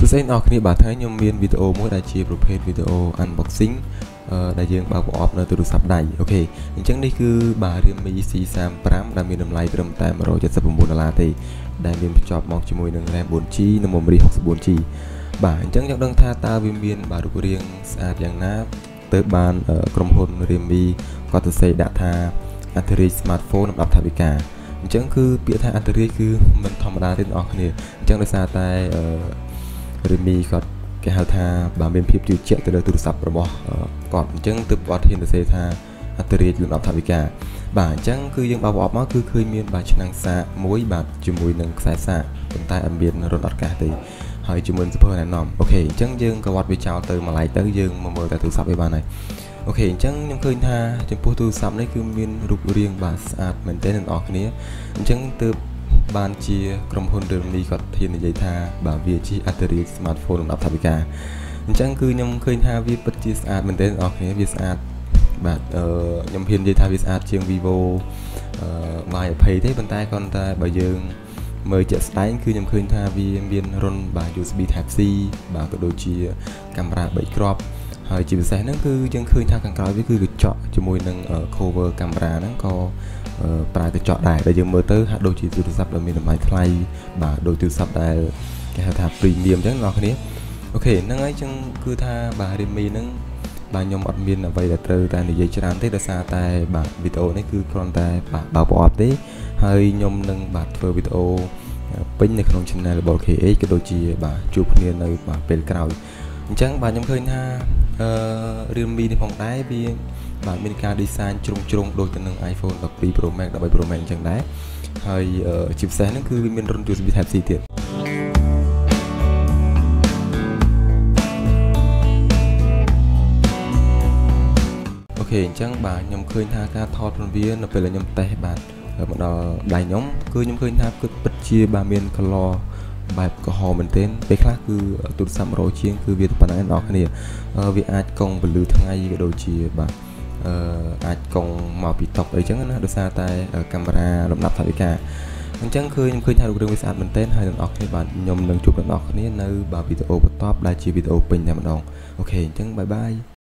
សួស្តីអ្នកនរគ្នាបាទថ្ងៃខ្ញុំមានវីដេអូមួយដែលជាប្រភេទវីដេអូ unboxing អឺដែលយើងបើកប្រអប់នៅទូរស័ព្ទដៃអូខេអញ្ចឹងនេះគឺបាទ Realme C35 ដែលមានតម្លៃត្រឹមតែ179ដុល្លារទេដែលមានភ្ជាប់មកជាមួយនឹង RAM 4G និង memory 64G បាទអញ្ចឹងយើងដឹងថាតើវាមានបាទរូបរាងស្អាតយ៉ាងណាទៅបានក្រុមហ៊ុន Realme គាត់ទៅសេដាក់ថាអត្ថរាជ smartphone 10ថវិកាអញ្ចឹងគឺពាក្យថាអត្ថរាជគឺមិនធម្មតាទេអ្នកនរគ្នាអញ្ចឹងដោយសារតែអឺ ឬមីគាត់គេហៅថាបើមានភាពជឿជាក់ទៅលើទូរស័ព្ទរបស់គាត់អញ្ចឹងទើបគាត់ហ៊ានទៅសេថាអត្តរាជលំដាប់ថវិកាបាទអញ្ចឹងគឺយើងបើប្រអប់មកគឺឃើញមានបាទឆ្នាំងសាកមួយបាទជាមួយនឹងខ្សែសាកប៉ុន្តែអត់មានរន្ធអត់កាសទេហើយជាមួយសភើណែនាំអូខេអញ្ចឹងយើងក៏វត្តវាចោលទៅមួយឡែកទៅយើងមកមើលតែទូរស័ព្ទឲ្យបានហើយអូខេអញ្ចឹងខ្ញុំឃើញថាចំពោះទូរស័ព្ទនេះគឺមានរូបរាងបាទស្អាតមែនទែនអ្នកនរគ្នាអញ្ចឹងទើប បានជាក្រុមហ៊ុនរឿងនេះគាត់ធាននិយាយថាបាទវាជាអត្តរាជ smartphone 10ថវិកាអញ្ចឹងគឺខ្ញុំឃើញថាវាពិតជាស្អាតមែនទែនបងប្អូនវាស្អាតបាទអឺខ្ញុំហ៊ាននិយាយថាវាស្អាតជាង Vivo អឺ Y20 ទេប៉ុន្តែគាត់តែបើយើងមើលជាក់ស្ដែងគឺខ្ញុំឃើញថាវាមានរុនបាទ USB Type C បាទក៏ដូចជាកាមេរ៉ា3គ្រាប់ ហើយជាពិសេសហ្នឹងគឺយើងឃើញថាខាងក្រោយវាគឺកញ្ចក់ជាមួយនឹង cover កាមេរ៉ាហ្នឹងក៏ប្រើកញ្ចក់ដែរដែលយើងមើលទៅហាក់ដូចជាទូរស័ព្ទដែលមានតម្លៃថ្លៃបាទដូចទូរស័ព្ទដែលគេហៅថា premium អញ្ចឹងបងប្អូនអូខេហ្នឹងហើយចឹងគឺថាបាទ Redmi ហ្នឹងបាទខ្ញុំអត់មានអ្វីដែលត្រូវតែនិយាយច្រើនទេដោយសារតែបាទវីដេអូនេះគឺគ្រាន់តែបាទបើប្រអប់ទេហើយខ្ញុំនឹងបាទធ្វើវីដេអូពេញនៅក្នុង channel របស់ KH ក៏ដូចជាបាទជួបគ្នានៅបាទពេលក្រោយអញ្ចឹងបាទខ្ញុំឃើញថា អឺ Realme នេះផងដែរវាបាទមានការ design ជ្រុងជ្រុងដូចទៅនឹង iPhone 12 Pro Max 13 Pro Max អញ្ចឹងដែរហើយជាពិសេសហ្នឹងគឺវាមានរុន USB Type C ទៀតអូខេអញ្ចឹងបាទខ្ញុំឃើញថាការថតរបស់វានៅពេលដែលខ្ញុំតេស្តបាទមកដល់ដៃខ្ញុំគឺខ្ញុំឃើញថាគឺពិតជាបាទមាន color បែបក្រហមមែនទែនពេលខ្លះគឺទូរស័ព្ទ100ជាងគឺវាតែប៉ុណ្ណឹងអ្នកនរគ្នាវាអាចកង់ពលឺថ្ងៃក៏ដូចជាបាទអឺអាចកង់មកពីតុកអីចឹងណាដោយសារតែកាមេរ៉ាលំដាប់ថវិកាអញ្ចឹងឃើញខ្ញុំឃើញថារូបរាងវាស្អាតមែនទែនហើយអ្នកនរគ្នាបាទខ្ញុំនឹងជួបអ្នកនរគ្នានៅបាទវីដេអូបន្ទាប់ដែលជាវីដេអូពេញតែម្ដងអូខេអញ្ចឹងបាយបាយ